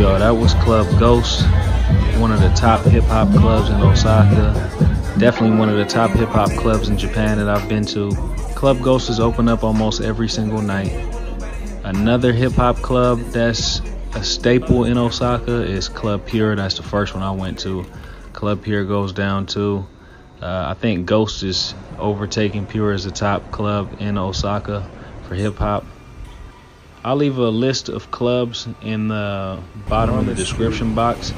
y'all? That was Club Ghost, one of the top hip hop clubs in Osaka. Definitely one of the top hip hop clubs in Japan that I've been to. Club Ghost is open up almost every single night. Another hip hop club that's a staple in Osaka is Club Pure. That's the first one I went to. Club Pure goes down too. Uh, I think Ghost is overtaking Pure as the top club in Osaka for hip hop. I'll leave a list of clubs in the bottom of the description box.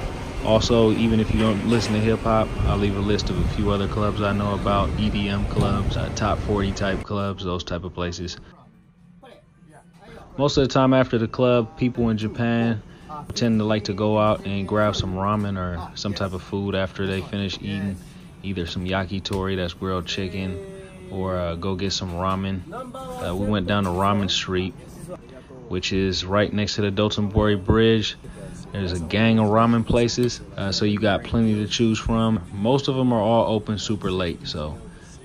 Also, even if you don't listen to hip hop, I'll leave a list of a few other clubs I know about EDM clubs, uh, top 40 type clubs, those type of places. Most of the time after the club, people in Japan tend to like to go out and grab some ramen or some type of food after they finish eating either some yakitori, that's grilled chicken, or uh, go get some ramen. Uh, we went down to Ramen Street, which is right next to the Dotonbori Bridge. There's a gang of ramen places, uh, so you got plenty to choose from. Most of them are all open super late, so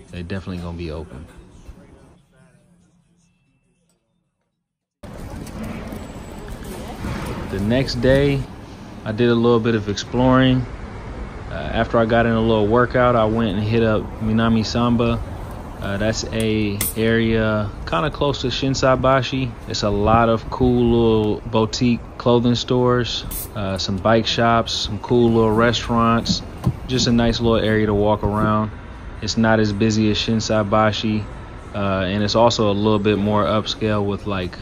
they're definitely gonna be open. The next day, I did a little bit of exploring. Uh, after I got in a little workout, I went and hit up Minami Semba. Uh, that's a area kind of close to Shinsaibashi. It's a lot of cool little boutique clothing stores, uh, some bike shops, some cool little restaurants. Just a nice little area to walk around. It's not as busy as Shinsaibashi, uh, and it's also a little bit more upscale with like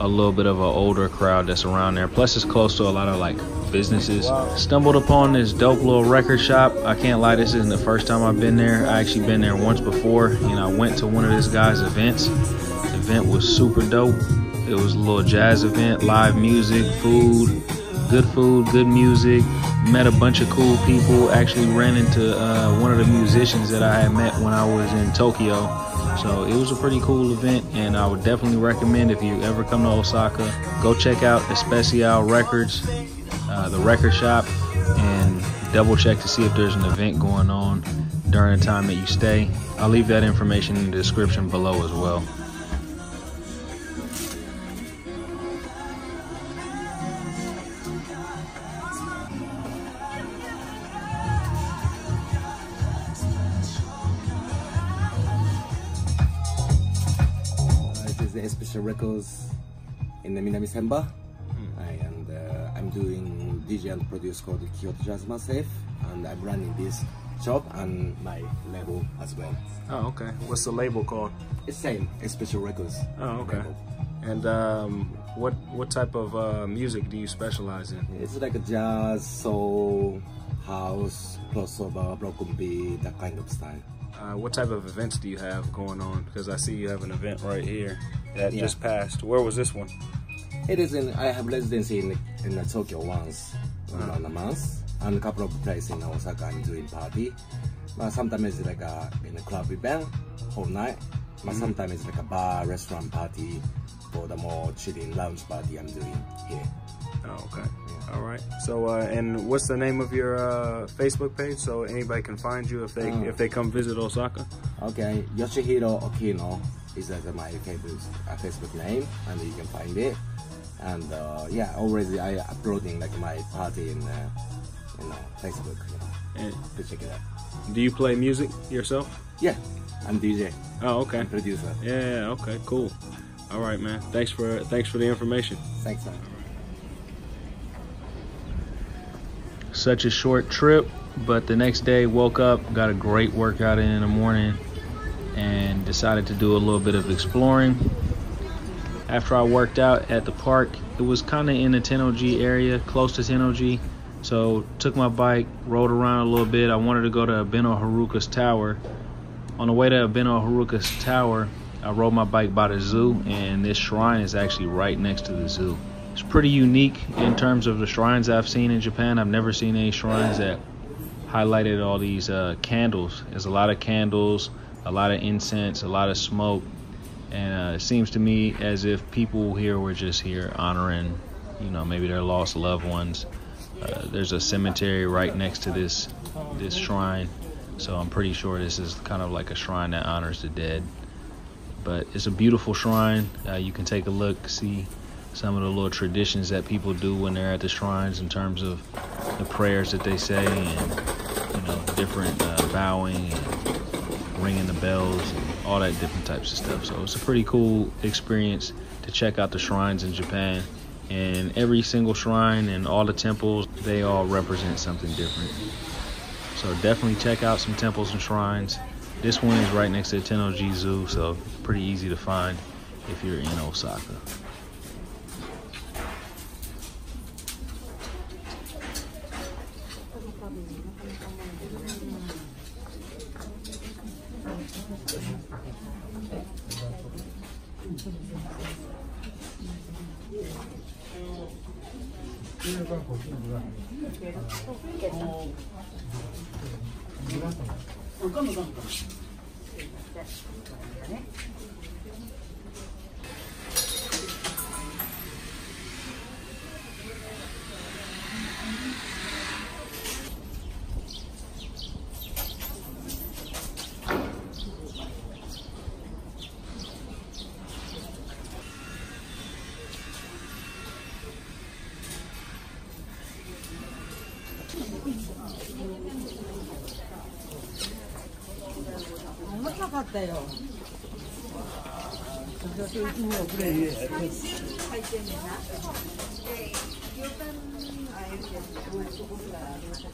a little bit of an older crowd that's around there. Plus, it's close to a lot of like businesses. Stumbled upon this dope little record shop. I can't lie, this isn't the first time I've been there. I actually been there once before. Know, I went to one of this guy's events. The event was super dope. It was a little jazz event, live music, food, good food, good music. Met a bunch of cool people. Actually ran into uh, one of the musicians that I had met when I was in Tokyo. So it was a pretty cool event, and I would definitely recommend if you ever come to Osaka, go check out Especial Records, uh, the record shop, and double check to see if there's an event going on during the time that you stay. I'll leave that information in the description below as well. Minami Semba. I, and uh, I'm doing DJ and produce called Kyoto Jazz Massive, and I'm running this shop and my label as well. Oh, okay. What's the label called? It's same, it's Special Records. Oh, okay. label. And um, what what type of uh, music do you specialize in? It's like a jazz, soul, house, plus crossover, broken beat, that kind of style. Uh, what type of events do you have going on? Because I see you have an event right here that Yeah. just passed. Where was this one? It is in, I have residency in, in uh, Tokyo once, Ah. around a month, and a couple of places in Osaka I'm doing party. But sometimes it's like a, in a club event, whole night. But Mm-hmm. sometimes it's like a bar, restaurant party, for the more chilling lounge party I'm doing here. Oh, okay. All right. So, uh, and what's the name of your uh, Facebook page so anybody can find you if they Oh. if they come visit Osaka? Okay, Yoshihiro Okino is uh, my favorite uh, Facebook name, and you can find it. And uh, yeah, already I uploading like my party in uh, you know Facebook. You know, And to check it out. do you play music yourself? Yeah, I'm DJ, Oh, okay. I'm producer. Yeah. Okay. Cool. All right, man. Thanks for thanks for the information. Thanks, man. Such a short trip, but the next day woke up, got a great workout in in the morning, and decided to do a little bit of exploring. After I worked out at the park, it was kind of in the Tennoji area, close to Tennoji. So took my bike, rode around a little bit. I wanted to go to Abeno Harukas tower. On the way to Abeno Harukas tower, I rode my bike by the zoo, and this shrine is actually right next to the zoo. It's pretty unique in terms of the shrines I've seen in Japan. I've never seen any shrines that highlighted all these uh, candles. There's a lot of candles, a lot of incense, a lot of smoke, and uh, it seems to me as if people here were just here honoring, you know, maybe their lost loved ones. Uh, there's a cemetery right next to this this shrine, so I'm pretty sure this is kind of like a shrine that honors the dead. But it's a beautiful shrine. Uh, you can take a look, see some of the little traditions that people do when they're at the shrines in terms of the prayers that they say and you know different uh, bowing and ringing the bells and all that different types of stuff. So it's a pretty cool experience to check out the shrines in Japan. And every single shrine and all the temples, they all represent something different. So definitely check out some temples and shrines. This one is right next to the Tennoji Zoo, so pretty easy to find if you're in Osaka. 韓国には、あ、带哦。就是今天我不能。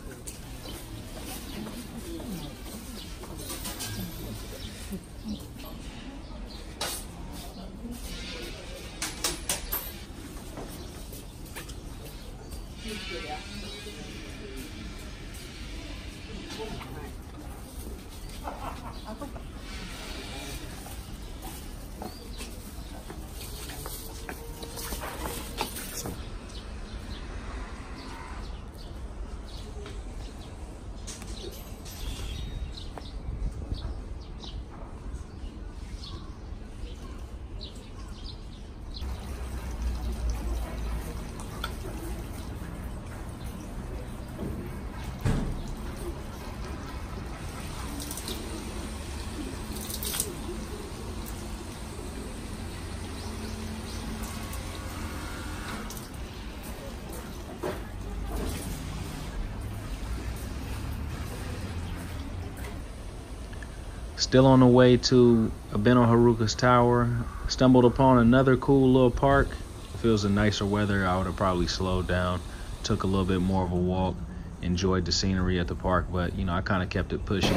Still on the way to Abeno Harukas Tower, stumbled upon another cool little park. If it was a nicer weather, I would have probably slowed down, took a little bit more of a walk, enjoyed the scenery at the park, but you know, I kind of kept it pushing.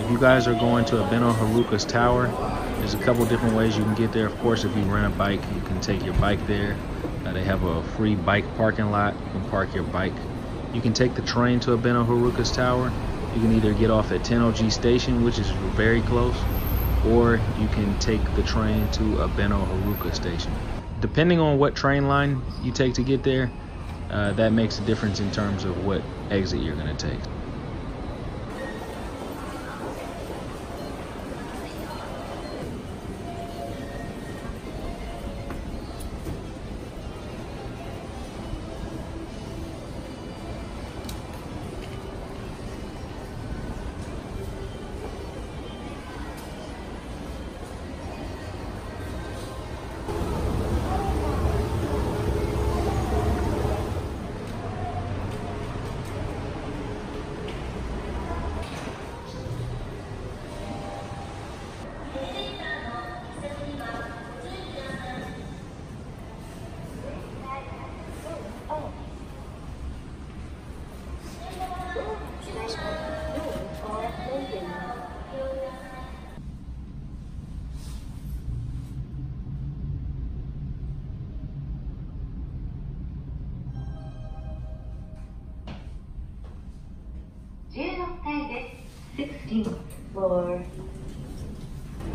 If you guys are going to Abeno Harukas Tower, there's a couple different ways you can get there. Of course, if you rent a bike, you can take your bike there. Uh, they have a free bike parking lot. You can park your bike you can take the train to Abeno Harukas Tower. You can either get off at Tennoji Station, which is very close, or you can take the train to Abeno Haruka Station. Depending on what train line you take to get there, uh, that makes a difference in terms of what exit you're going to take.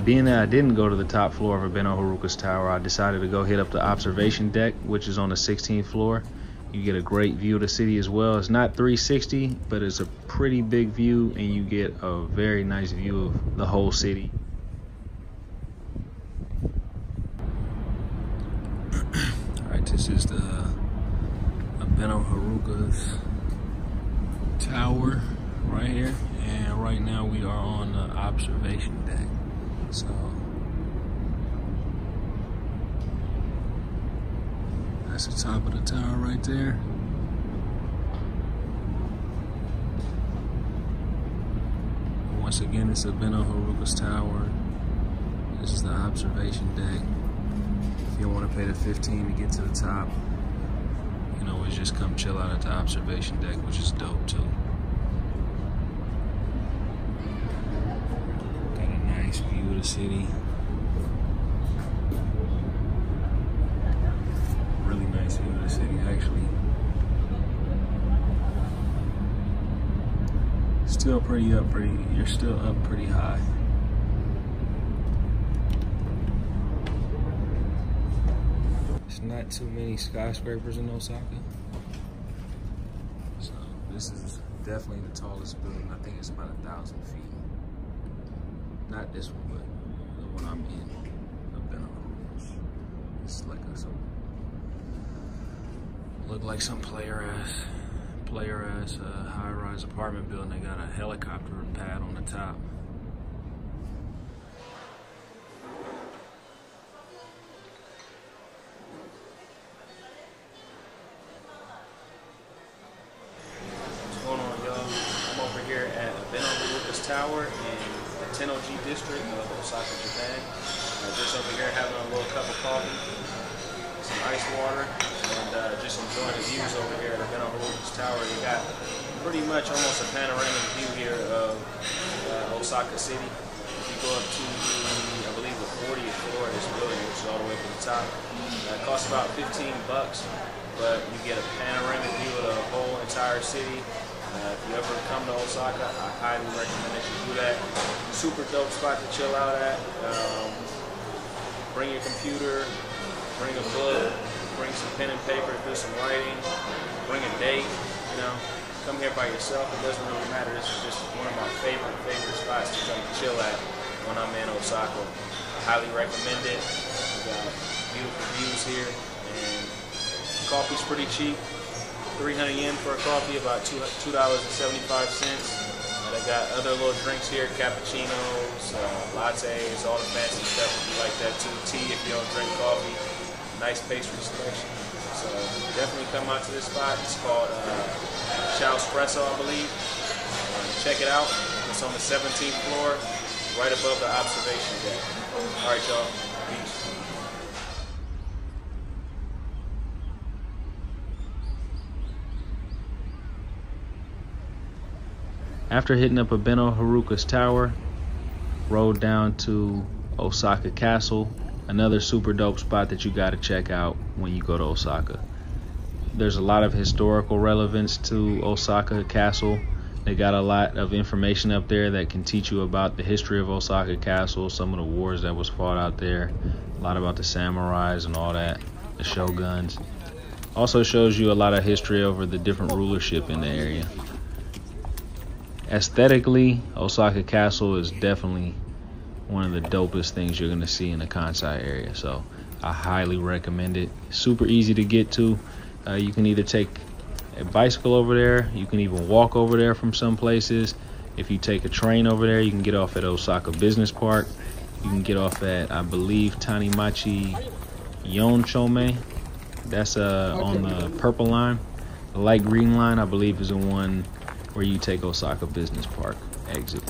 Being that I didn't go to the top floor of Abeno Harukas tower, I decided to go hit up the observation deck, which is on the 16th floor. You get a great view of the city as well. It's not 360, but it's a pretty big view, and you get a very nice view of the whole city. All right, this is the uh, Abeno Harukas tower right here and right now we are on the observation deck So that's the top of the tower right there. Once again, it's Abeno Harukas Tower. This is the observation deck. If you don't want to pay the 15 to get to the top, you can always just come chill out at the observation deck, which is dope too. Got a nice view of the city. Really nice view of the city, actually. Still pretty up, pretty. You're still up pretty high. There's not too many skyscrapers in Osaka. So this is definitely the tallest building. I think it's about a thousand feet. Not this one, but I'm in. It's like a look like some player ass player ass uh, high rise apartment building. They got a helicopter pad on the top. Osaka City. If you go up to I believe, the 40th floor of this building, which is all the way to the top, uh, it costs about 15 bucks, but you get a panoramic view of the whole entire city. Uh, if you ever come to Osaka, I highly recommend that you do that. Super dope spot to chill out at. Um, bring your computer, bring a book, bring some pen and paper, do some writing, bring a date, you know. Come here by yourself, it doesn't really matter. This is just one of my favorite, favorite spots to come chill at when I'm in Osaka. I highly recommend it. We got beautiful views here, and coffee's pretty cheap. 300 yen for a coffee, about two two dollars and. They got other little drinks here, cappuccinos, uh, lattes, all the fancy stuff if you like that too. Tea if you don't drink coffee. Nice pastry selection. So definitely come out to this spot. It's called uh, Chow Espresso, I believe. Check it out. It's on the 17th floor, right above the observation deck. All right, y'all. Peace. After hitting up Abeno Harukas tower, rode down to Osaka Castle, another super dope spot that you got to check out when you go to Osaka. There's a lot of historical relevance to Osaka Castle. They got a lot of information up there that can teach you about the history of Osaka Castle, some of the wars that was fought out there, a lot about the samurais and all that, the shoguns. Also shows you a lot of history over the different rulership in the area aesthetically, Osaka Castle is definitely one of the dopest things you're gonna see in the Kansai area. So I highly recommend it. Super easy to get to. Uh, you can either take a bicycle over there, you can even walk over there from some places. If you take a train over there, you can get off at Osaka Business Park. You can get off at, I believe, Tanimachi Yonchome. That's uh, on the purple line. The light green line, I believe, is the one where you take Osaka Business Park exit.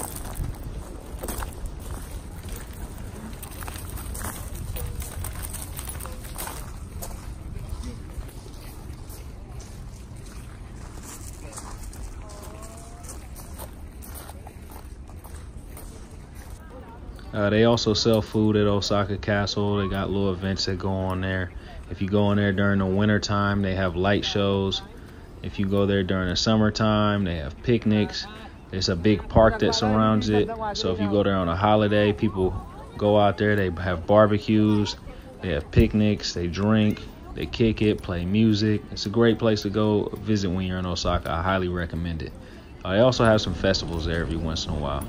Uh, they also sell food at Osaka Castle. They got little events that go on there. If you go in there during the winter time, they have light shows. If you go there during the summertime, they have picnics. There's a big park that surrounds it. So if you go there on a holiday, people go out there. They have barbecues. They have picnics. They drink. They kick it, play music. It's a great place to go visit when you're in Osaka. I highly recommend it. I also have some festivals there every once in a while.